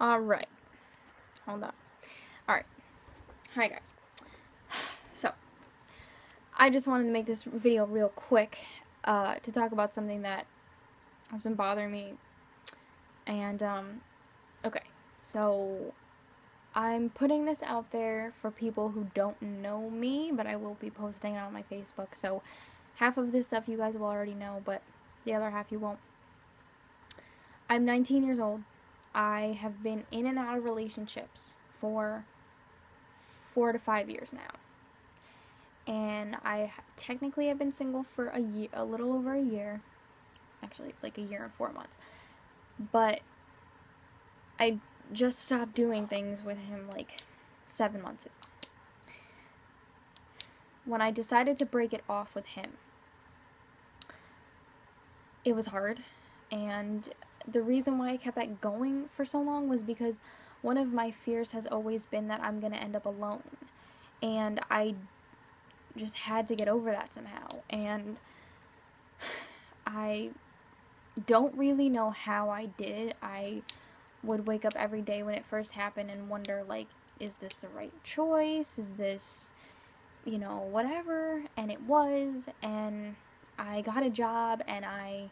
Alright. Hold on. Alright. Hi, guys. So, I just wanted to make this video real quick uh, to talk about something that has been bothering me. And, um, okay. So, I'm putting this out there for people who don't know me, but I will be posting it on my Facebook. So, half of this stuff you guys will already know, but the other half you won't. I'm 19 years old. I have been in and out of relationships for four to five years now. And I technically have been single for a year, a little over a year. Actually, like a year and four months. But I just stopped doing things with him like seven months ago. When I decided to break it off with him, it was hard. And the reason why I kept that going for so long was because one of my fears has always been that I'm going to end up alone. And I just had to get over that somehow. And I don't really know how I did it. I would wake up every day when it first happened and wonder, like, is this the right choice? Is this, you know, whatever? And it was. And I got a job and I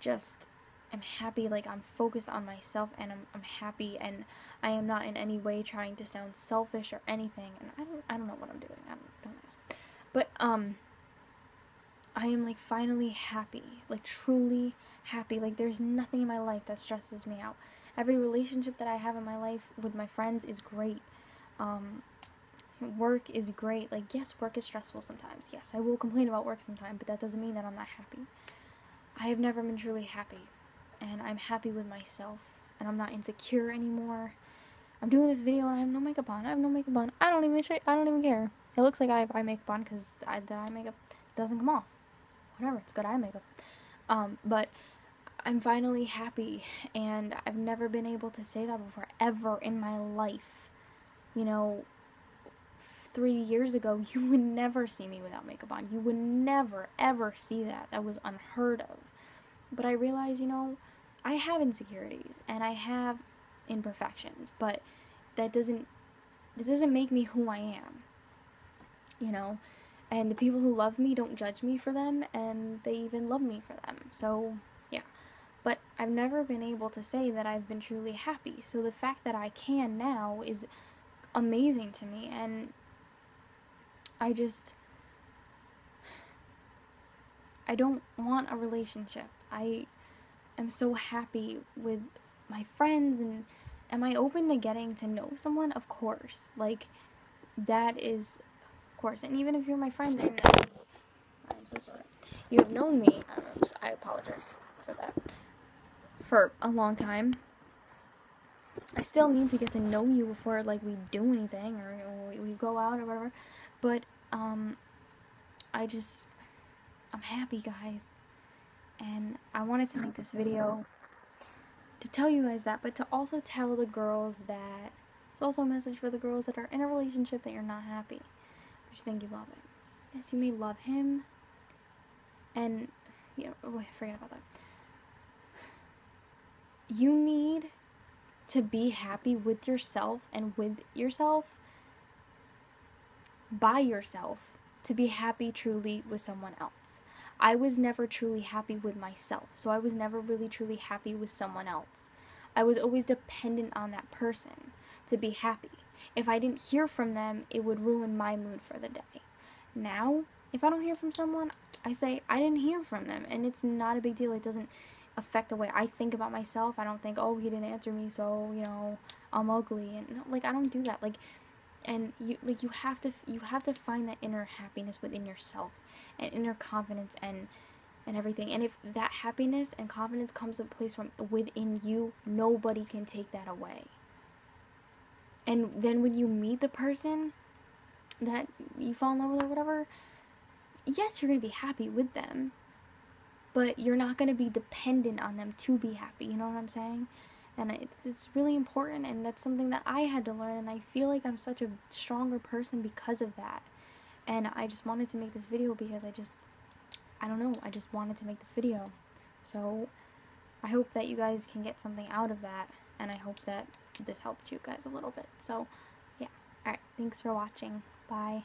just am happy like I'm focused on myself and I'm, I'm happy and I am not in any way trying to sound selfish or anything and I don't I don't know what I'm doing I don't, don't ask. But um I am like finally happy like truly happy like there's nothing in my life that stresses me out. Every relationship that I have in my life with my friends is great. Um work is great like yes work is stressful sometimes yes I will complain about work sometimes but that doesn't mean that I'm not happy. I have never been truly happy and I'm happy with myself and I'm not insecure anymore. I'm doing this video and I have no makeup on. I have no makeup on. I don't even I don't even care. It looks like I have eye makeup on because the eye makeup doesn't come off. Whatever, it's good eye makeup. Um, but I'm finally happy and I've never been able to say that before ever in my life. You know, three years ago, you would never see me without makeup on. You would never, ever see that. That was unheard of. But I realized, you know, I have insecurities and I have imperfections, but that doesn't this doesn't make me who I am. You know, and the people who love me don't judge me for them and they even love me for them. So, yeah. But I've never been able to say that I've been truly happy. So the fact that I can now is amazing to me and I just I don't want a relationship. I am so happy with my friends and am I open to getting to know someone? Of course. Like that is of course. And even if you're my friend and I'm so sorry. You have known me. I apologize for that. For a long time. I still need to get to know you before like we do anything or we, we go out or whatever. But um I just I'm happy guys and I wanted to make this video to tell you guys that, but to also tell the girls that it's also a message for the girls that are in a relationship that you're not happy, but you think you love it. Yes, you may love him, and yeah, oh, forget about that. You need to be happy with yourself and with yourself by yourself to be happy truly with someone else. I was never truly happy with myself, so I was never really truly happy with someone else. I was always dependent on that person to be happy. If I didn't hear from them, it would ruin my mood for the day. Now, if I don't hear from someone, I say I didn't hear from them, and it's not a big deal. It doesn't affect the way I think about myself. I don't think, oh, he didn't answer me, so you know, I'm ugly, and like I don't do that. Like, and you like you have to you have to find that inner happiness within yourself and inner confidence and and everything. And if that happiness and confidence comes a place from within you, nobody can take that away. And then when you meet the person that you fall in love with or whatever, yes, you're going to be happy with them, but you're not going to be dependent on them to be happy. You know what I'm saying? And it's, really important, and that's something that I had to learn, and I feel like I'm such a stronger person because of that and I just wanted to make this video because I just I don't know I just wanted to make this video so I hope that you guys can get something out of that and I hope that this helped you guys a little bit. So, yeah. Alright, thanks for watching. Bye.